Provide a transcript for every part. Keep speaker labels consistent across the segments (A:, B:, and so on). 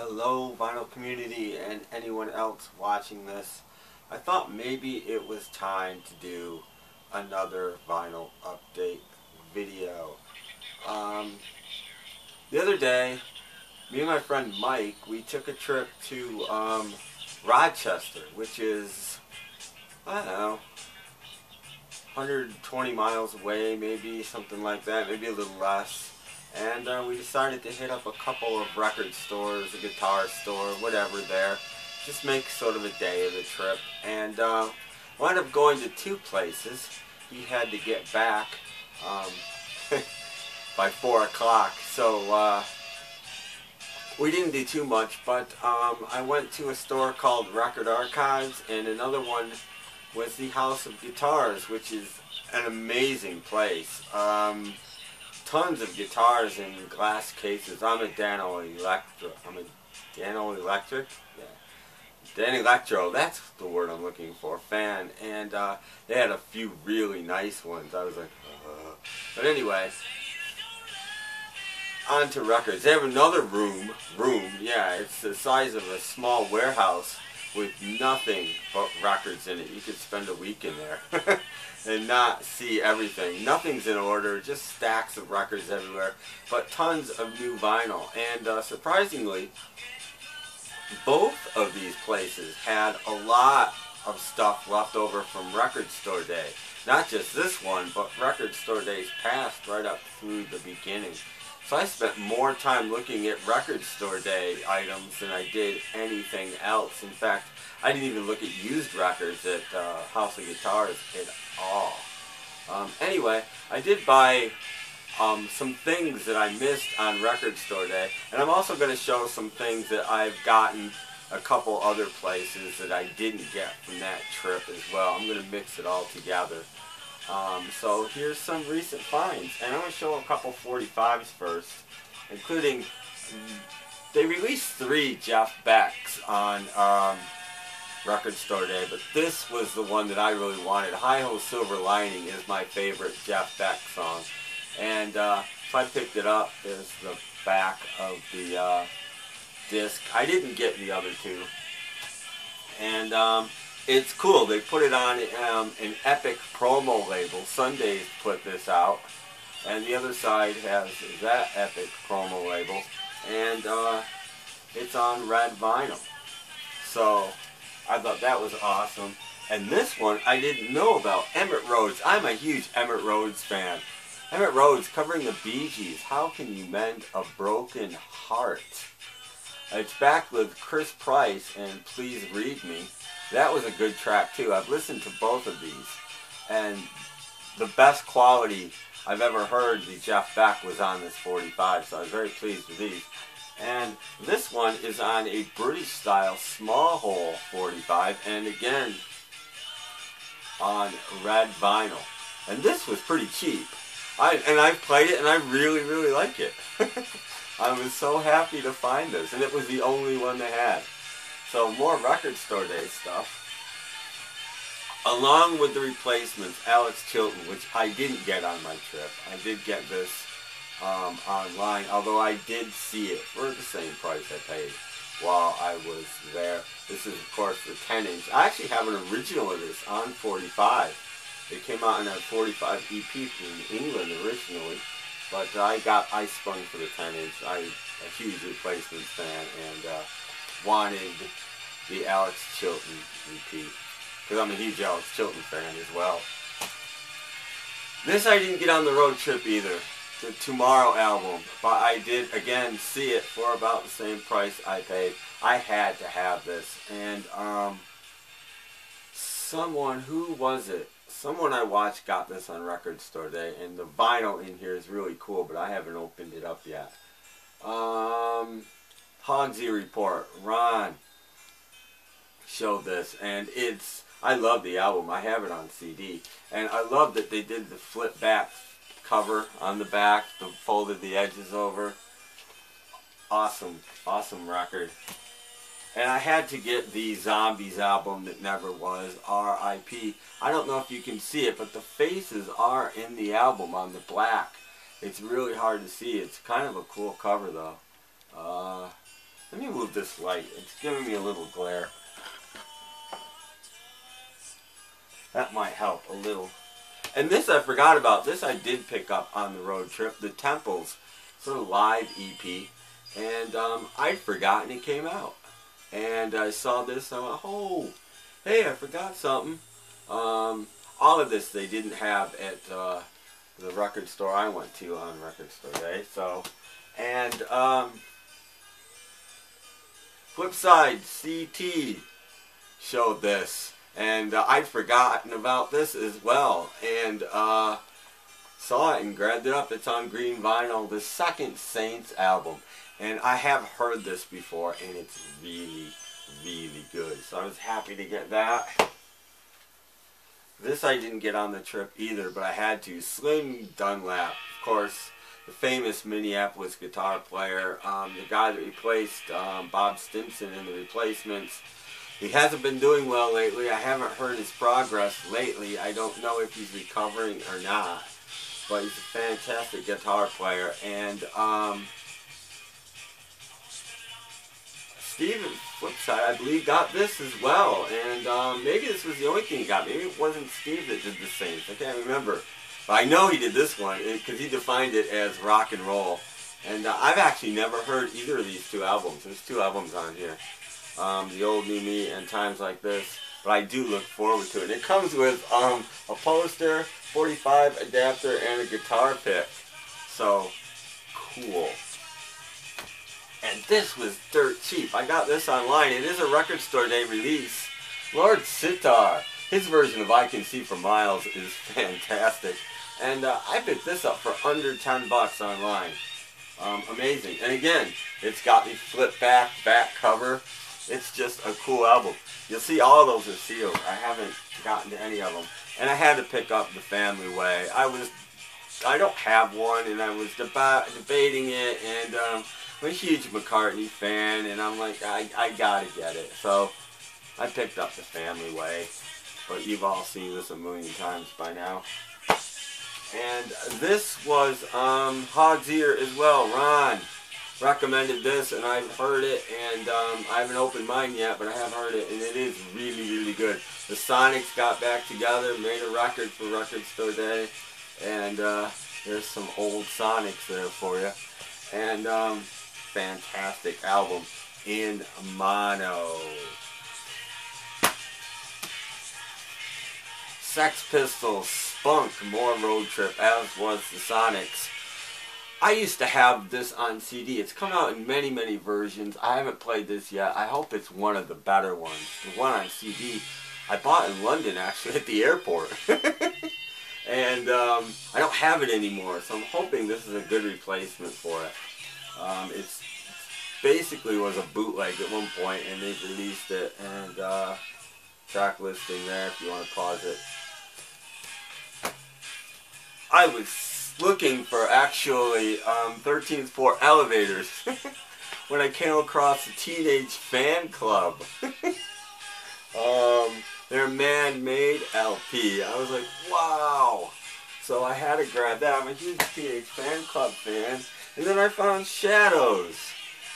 A: Hello vinyl community and anyone else watching this. I thought maybe it was time to do another vinyl update video. Um, the other day, me and my friend Mike, we took a trip to um, Rochester, which is, I don't know, 120 miles away, maybe, something like that, maybe a little less and uh, we decided to hit up a couple of record stores, a guitar store, whatever there. Just make sort of a day of the trip. And uh, wound up going to two places. He had to get back um, by 4 o'clock. So uh, we didn't do too much, but um, I went to a store called Record Archives, and another one was the House of Guitars, which is an amazing place. Um, tons of guitars in glass cases. I'm a Dano Electro. I'm a Dano Electric. Yeah. Danelectro. That's the word I'm looking for. Fan. And uh, they had a few really nice ones. I was like, uh. but anyway. On to records. They have another room. Room. Yeah, it's the size of a small warehouse with nothing but records in it. You could spend a week in there. and not see everything. Nothing's in order, just stacks of records everywhere, but tons of new vinyl. And uh, surprisingly, both of these places had a lot of stuff left over from Record Store Day. Not just this one, but Record Store Days past right up through the beginning. So I spent more time looking at Record Store Day items than I did anything else. In fact, I didn't even look at used records at uh, House of Guitars at all. Um, anyway, I did buy um, some things that I missed on Record Store Day, and I'm also going to show some things that I've gotten a couple other places that I didn't get from that trip as well. I'm going to mix it all together. Um, so here's some recent finds, and I'm going to show a couple 45s first, including they released three Jeff Becks on um, Record Store Day, but this was the one that I really wanted. Hi Ho Silver Lining is my favorite Jeff Beck song. And uh, so I picked it up. There's the back of the uh, disc. I didn't get the other two. And um, it's cool. They put it on um, an Epic promo label. Sundazed put this out. And the other side has that Epic promo label. And uh, it's on red vinyl. So I thought that was awesome. And this one I didn't know about. Emitt Rhodes. I'm a huge Emitt Rhodes fan. Emitt Rhodes covering the Bee Gees. How can you mend a broken heart? It's back with Chris Price and Please Read Me. That was a good track too. I've listened to both of these. And the best quality I've ever heard the Jeff Beck was on this 45, so I was very pleased with these. And this one is on a British style small hole 45 and again on red vinyl. And this was pretty cheap. I and I've played it and I really, really like it. I was so happy to find this and it was the only one they had. So more record store day stuff. Along with the replacements, Alex Chilton, which I didn't get on my trip. I did get this um, online, although I did see it for the same price I paid while I was there. This is, of course, the 10 inch. I actually have an original of this on 45. It came out in a 45 EP from England originally, but I got Ice Sprung for the 10 inch. I'm a huge replacements fan and uh, wanted the Alex Chilton EP because I'm a huge Alex Chilton fan as well. This I didn't get on the road trip either the Tomorrow album, but I did again see it for about the same price I paid. I had to have this, and um, someone who was it? Someone I watched got this on Record Store Day, and the vinyl in here is really cool, but I haven't opened it up yet. Um, Hogsy Report, Ron showed this, and it's I love the album. I have it on CD, and I love that they did the flip back cover on the back, the folded the edges over. Awesome, awesome record. And I had to get the Zombies album that never was, R.I.P. I don't know if you can see it, but the faces are in the album on the black. It's really hard to see. It's kind of a cool cover though. Uh, let me move this light. It's giving me a little glare. That might help a little. And this I forgot about. This I did pick up on the road trip. The Temples, sort of live EP. And um, I'd forgotten it came out. And I saw this and I went, oh, hey, I forgot something. Um, all of this they didn't have at uh, the record store I went to on record store day. So, and um, Flipside CT showed this, and uh, I'd forgotten about this as well, and uh, saw it and grabbed it up. It's on green vinyl, the second Saints album, and I have heard this before, and it's really, really good. So I was happy to get that. This I didn't get on the trip either, but I had to. Slim Dunlap, of course, the famous Minneapolis guitar player, um, the guy that replaced um, Bob Stinson in the replacements. He hasn't been doing well lately. I haven't heard his progress lately. I don't know if he's recovering or not. But he's a fantastic guitar player. And um, Steven Flipside, I believe, got this as well. And um, maybe this was the only thing he got. Maybe it wasn't Steve that did the same. I can't remember. But I know he did this one because he defined it as rock and roll. And uh, I've actually never heard either of these two albums. There's two albums on here. Um, the Old New Me and Times Like This. But I do look forward to it. It comes with um, a poster, 45 adapter, and a guitar pick. So, cool. And this was dirt cheap. I got this online. It is a record store day release. Lord Sitar, his version of I Can See for Miles is fantastic. And uh, I picked this up for under 10 bucks online. Um, amazing. And again, it's got the flip back, back cover. It's just a cool album. You'll see all those are sealed. I haven't gotten to any of them. And I had to pick up The Family Way. I was, I don't have one, and I was deba debating it, and um, I'm a huge McCartney fan, and I'm like, I, I gotta get it. So I picked up The Family Way, but you've all seen this a million times by now. And this was um, Hog's Ear as well. Ron recommended this, and I've heard it, and um, I haven't opened mine yet, but I have heard it, and it is really, really good. The Sonics got back together, made a record for Record Store Day, and uh, there's some old Sonics there for you. And um, fantastic album in mono. Sex Pistols, Spunk, more road trip, as was the Sonics. I used to have this on CD. It's come out in many, many versions. I haven't played this yet. I hope it's one of the better ones. The one on CD I bought in London, actually, at the airport. and um, I don't have it anymore, so I'm hoping this is a good replacement for it. Um, it's basically was a bootleg at one point, and they released it. And uh, track listing there if you want to pause it. I was looking for actually um, 13th floor elevators when I came across the Teenage Fanclub. um, their man-made LP. I was like, wow. So I had to grab that. I'm a huge Teenage Fanclub fan. And then I found Shadows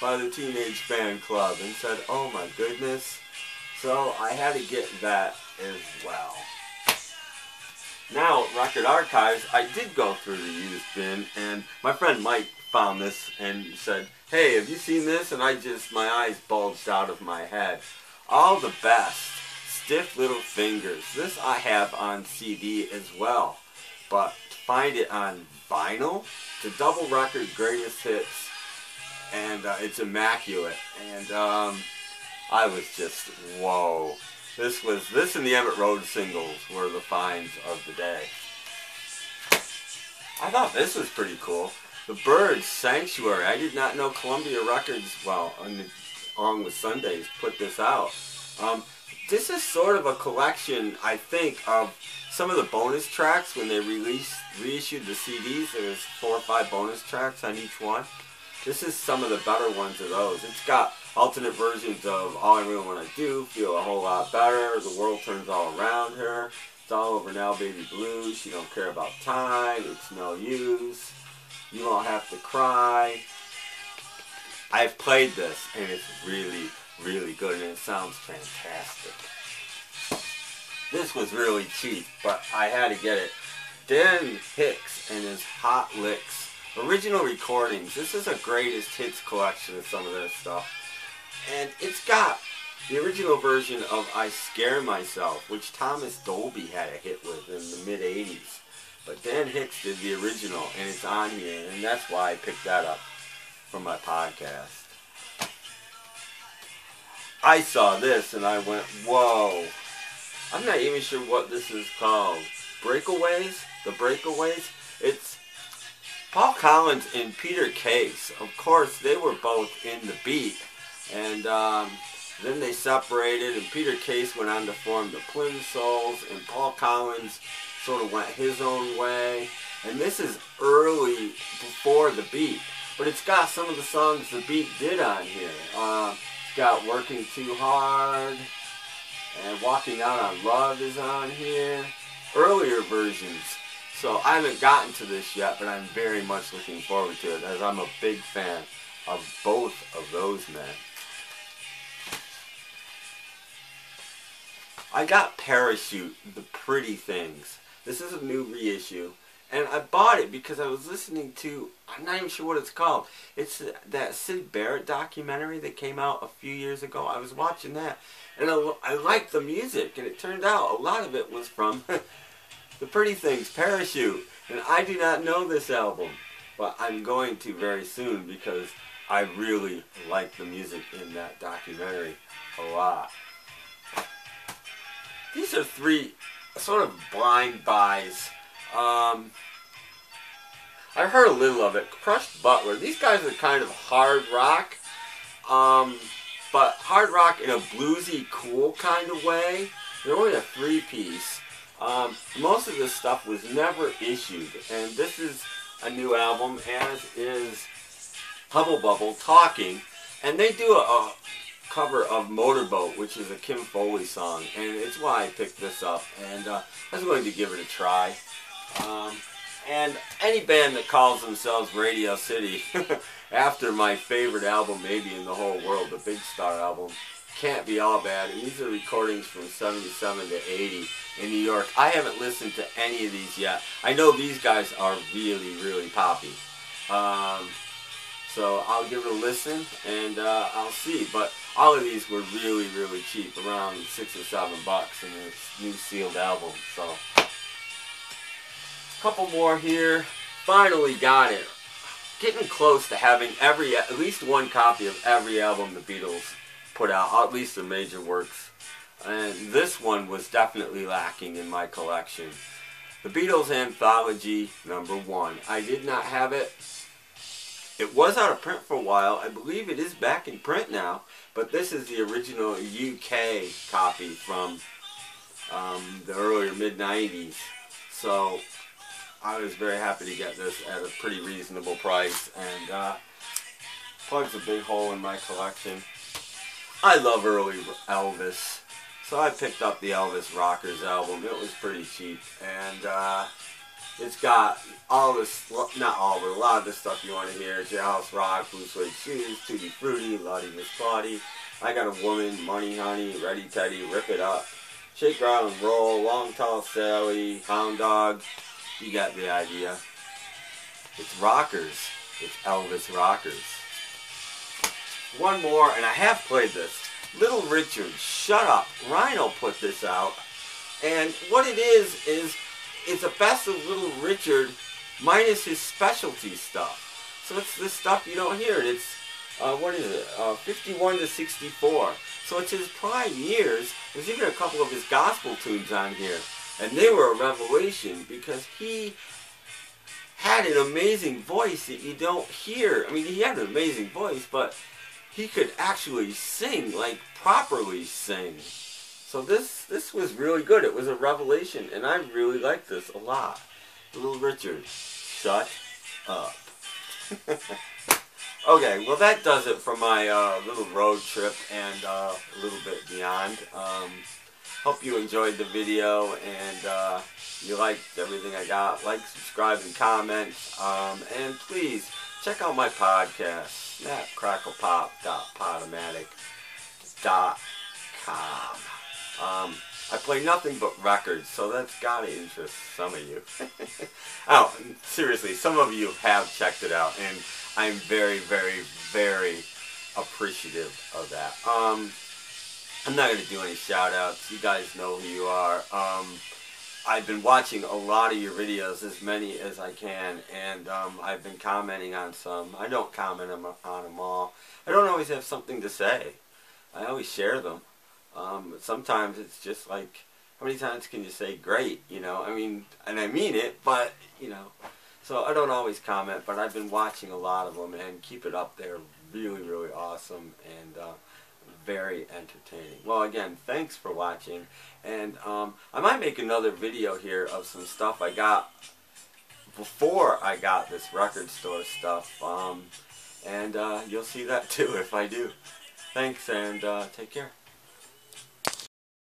A: by the Teenage Fanclub and said, oh my goodness. So I had to get that as well. Now, Record Archives, I did go through the used bin, and my friend Mike found this and said, hey, have you seen this? And I just, my eyes bulged out of my head. All the best. Stiff Little Fingers. This I have on CD as well. But to find it on vinyl, the double record greatest hits, and uh, it's immaculate. And um, I was just, whoa. This was, this and the Emitt Road singles were the finds of the day. I thought this was pretty cool. The Byrds Sanctuary. I did not know Columbia Records, well, along with Sundazed, put this out. Um, this is sort of a collection, I think, of some of the bonus tracks when they released, reissued the CDs. There was four or five bonus tracks on each one. This is some of the better ones of those. It's got alternate versions of All I Really Want to Do, Feel a Whole Lot Better, The World Turns All Around Her, It's All Over Now Baby Blue, She Don't Care About Time, It's No Use, You Won't Have to Cry, I've played this and it's really, really good and it sounds fantastic. This was really cheap, but I had to get it. Dan Hicks and his Hot Licks original recordings. This is a greatest hits collection of some of this stuff. And it's got the original version of I Scare Myself, which Thomas Dolby had a hit with in the mid 80s. But Dan Hicks did the original, and it's on here, and that's why I picked that up for my podcast. I saw this and I went, whoa. I'm not even sure what this is called. Breakaways? The Breakaways? It's Paul Collins and Peter Case. Of course, they were both in the beat. And um, then they separated, and Peter Case went on to form the Plimsouls, and Paul Collins sort of went his own way. And this is early before the beat. But it's got some of the songs the beat did on here. Uh, it's got Working Too Hard, and Walking Out on Love is on here. Earlier versions. So I haven't gotten to this yet, but I'm very much looking forward to it as I'm a big fan of both of those men. I got Parachute, The Pretty Things. This is a new reissue. And I bought it because I was listening to, I'm not even sure what it's called. It's that Syd Barrett documentary that came out a few years ago. I was watching that. And I, I liked the music. And it turned out a lot of it was from The Pretty Things, Parachute. And I do not know this album. But I'm going to very soon because I really like the music in that documentary a lot. These are three sort of blind buys. Um, I heard a little of it. Crushed Butler. These guys are kind of hard rock, um, but hard rock in a bluesy, cool kind of way. They're only a three-piece. Um, most of this stuff was never issued, and this is a new album, as is Hubble Bubble Talking, and they do a, a cover of Motorboat, which is a Kim Fowley song, and it's why I picked this up, and uh, I was going to give it a try. Um, and any band that calls themselves Radio City, after my favorite album maybe in the whole world, the Big Star album, can't be all bad. And these are recordings from 77 to 80 in New York. I haven't listened to any of these yet. I know these guys are really, really poppy. Um, so I'll give it a listen and uh, I'll see. But all of these were really, really cheap, around six or seven bucks in this new sealed album. So a couple more here. Finally got it. Getting close to having every, at least one copy of every album the Beatles put out, at least the major works. And this one was definitely lacking in my collection. The Beatles Anthology number one. I did not have it it was out of print for a while. I believe it is back in print now. But this is the original UK copy from um, the earlier mid-90s. So I was very happy to get this at a pretty reasonable price. And uh, plugs a big hole in my collection. I love early Elvis. So I picked up the Elvis Rockers album. It was pretty cheap. And uh, it's got all this, not all, but a lot of the stuff you want to hear. Jailhouse Rock, Blue Suede Shoes, Tutti Frutti, Lawdy Miss Clawdy. I Got a Woman, Money Honey, Ready Teddy, Rip It Up, Shake, Rattle and Roll, Long Tall Sally, Hound Dog. You got the idea. It's Rockers. It's Elvis Rockers. One more, and I have played this. Little Richard, Shut Up. Rhino put this out. And what it is, is it's the best of Little Richard minus his specialty stuff. So it's the stuff you don't hear. It's, uh, what is it, uh, 51 to 64. So it's his prime years. There's even a couple of his gospel tunes on here. And they were a revelation because he had an amazing voice that you don't hear. I mean, he had an amazing voice, but he could actually sing, like properly sing. So this this was really good. It was a revelation, and I really liked this a lot. Little Richard, shut up. okay, well that does it for my uh, little road trip and uh, a little bit beyond. Um, hope you enjoyed the video and uh, you liked everything I got. Like, subscribe, and comment. Um, and please check out my podcast, snapcracklepop.podomatic.com. Um, I play nothing but records, so that's gotta interest some of you. oh, seriously, some of you have checked it out, and I'm very, very, very appreciative of that. Um, I'm not gonna do any shout outs. You guys know who you are. Um, I've been watching a lot of your videos, as many as I can, and um, I've been commenting on some. I don't comment on them all. I don't always have something to say. I always share them. Um, sometimes it's just like, how many times can you say great, you know? I mean, and I mean it, but, you know. So I don't always comment, but I've been watching a lot of them, and keep it up there. Really, really awesome, and uh, very entertaining. Well, again, thanks for watching. And um, I might make another video here of some stuff I got before I got this record store stuff. Um, and uh, you'll see that too if I do. Thanks and uh, take care.